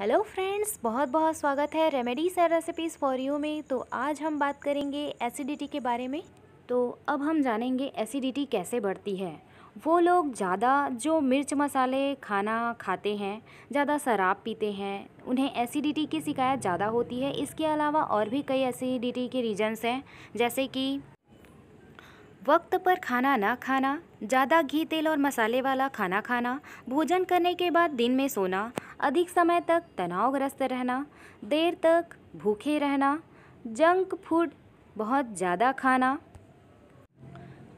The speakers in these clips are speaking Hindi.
हेलो फ्रेंड्स बहुत बहुत स्वागत है remedies and recipes for you में। तो आज हम बात करेंगे एसिडिटी के बारे में। तो अब हम जानेंगे एसिडिटी कैसे बढ़ती है। वो लोग ज़्यादा जो मिर्च मसाले खाना खाते हैं, ज़्यादा शराब पीते हैं, उन्हें एसिडिटी की शिकायत ज़्यादा होती है। इसके अलावा और भी कई एसिडिटी के रीजन्स हैं, जैसे कि वक्त पर खाना ना खाना, ज़्यादा घी तेल और मसाले वाला खाना खाना, भोजन करने के बाद दिन में सोना अधिक समय तक तनावग्रस्त रहना, देर तक भूखे रहना, जंक फ़ूड बहुत ज़्यादा खाना।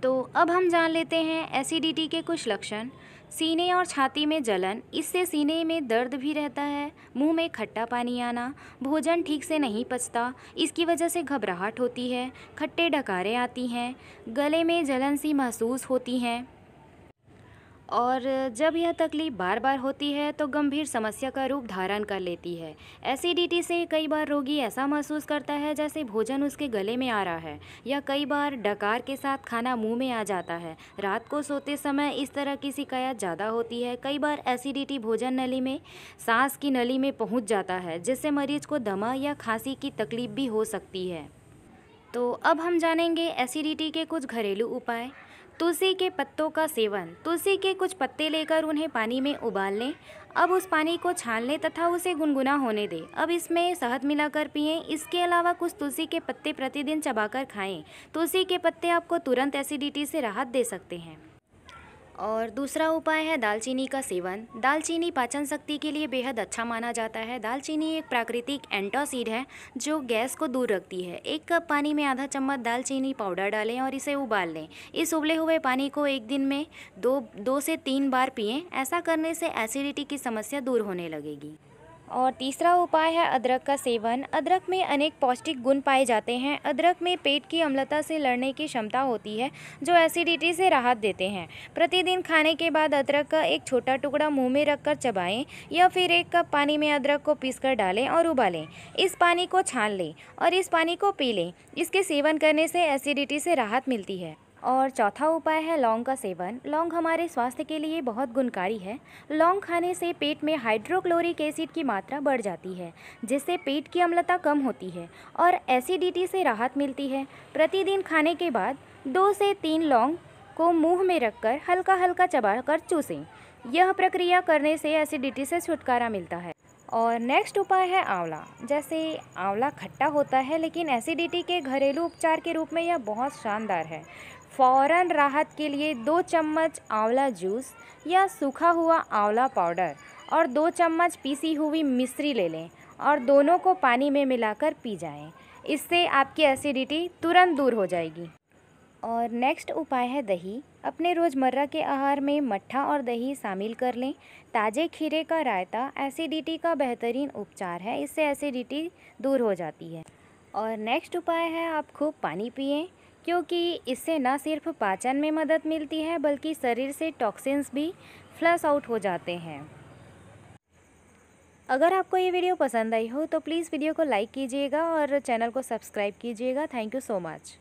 तो अब हम जान लेते हैं एसिडिटी के कुछ लक्षण। सीने और छाती में जलन, इससे सीने में दर्द भी रहता है, मुँह में खट्टा पानी आना, भोजन ठीक से नहीं पचता, इसकी वजह से घबराहट होती है, खट्टे डकारें आती हैं, गले में जलन सी महसूस होती हैं। और जब यह तकलीफ़ बार बार होती है तो गंभीर समस्या का रूप धारण कर लेती है। एसिडिटी से कई बार रोगी ऐसा महसूस करता है, जैसे भोजन उसके गले में आ रहा है, या कई बार डकार के साथ खाना मुँह में आ जाता है। रात को सोते समय इस तरह की शिकायत ज़्यादा होती है। कई बार एसिडिटी भोजन नली में, सांस की नली में पहुँच जाता है, जिससे मरीज़ को दमा या खांसी की तकलीफ़ भी हो सकती है। तो अब हम जानेंगे एसिडिटी के कुछ घरेलू उपाय। तुलसी के पत्तों का सेवन। तुलसी के कुछ पत्ते लेकर उन्हें पानी में उबाल लें अब उस पानी को छान लें तथा उसे गुनगुना होने दें। अब इसमें शहद मिलाकर पिएँ। इसके अलावा कुछ तुलसी के पत्ते प्रतिदिन चबाकर खाएँ। तुलसी के पत्ते आपको तुरंत एसिडिटी से राहत दे सकते हैं। और दूसरा उपाय है दालचीनी का सेवन। दालचीनी पाचन शक्ति के लिए बेहद अच्छा माना जाता है। दालचीनी एक प्राकृतिक एंटासिड है, जो गैस को दूर रखती है। एक कप पानी में आधा चम्मच दालचीनी पाउडर डालें और इसे उबाल लें। इस उबले हुए पानी को एक दिन में दो दो से तीन बार पिएँ। ऐसा करने से एसिडिटी की समस्या दूर होने लगेगी। और तीसरा उपाय है अदरक का सेवन। अदरक में अनेक पौष्टिक गुण पाए जाते हैं। अदरक में पेट की अम्लता से लड़ने की क्षमता होती है, जो एसिडिटी से राहत देते हैं। प्रतिदिन खाने के बाद अदरक का एक छोटा टुकड़ा मुँह में रखकर चबाएँ या फिर एक कप पानी में अदरक को पीसकर डालें और उबालें। इस पानी को छान लें और इस पानी को पी लें। इसके सेवन करने से एसिडिटी से राहत मिलती है। और चौथा उपाय है लौंग का सेवन। लौंग हमारे स्वास्थ्य के लिए बहुत गुणकारी है। लौंग खाने से पेट में हाइड्रोक्लोरिक एसिड की मात्रा बढ़ जाती है, जिससे पेट की अम्लता कम होती है और एसिडिटी से राहत मिलती है। प्रतिदिन खाने के बाद दो से तीन लौंग को मुँह में रखकर हल्का हल्का चबा कर चूसें। यह प्रक्रिया करने से एसिडिटी से छुटकारा मिलता है। और नेक्स्ट उपाय है आंवला। जैसे आंवला खट्टा होता है, लेकिन एसिडिटी के घरेलू उपचार के रूप में यह बहुत शानदार है। फ़ौरन राहत के लिए दो चम्मच आंवला जूस या सूखा हुआ आंवला पाउडर और दो चम्मच पीसी हुई मिश्री ले लें और दोनों को पानी में मिलाकर पी जाएँ। इससे आपकी एसिडिटी तुरंत दूर हो जाएगी। और नेक्स्ट उपाय है दही। अपने रोज़मर्रा के आहार में मट्ठा और दही शामिल कर लें। ताज़े खीरे का रायता एसिडिटी का बेहतरीन उपचार है। इससे एसिडिटी दूर हो जाती है। और नेक्स्ट उपाय है आप खूब पानी पिएँ। क्योंकि इससे न सिर्फ़ पाचन में मदद मिलती है, बल्कि शरीर से टॉक्सिन्स भी फ्लश आउट हो जाते हैं। अगर आपको ये वीडियो पसंद आई हो तो प्लीज़ वीडियो को लाइक कीजिएगा और चैनल को सब्सक्राइब कीजिएगा। Thank you so much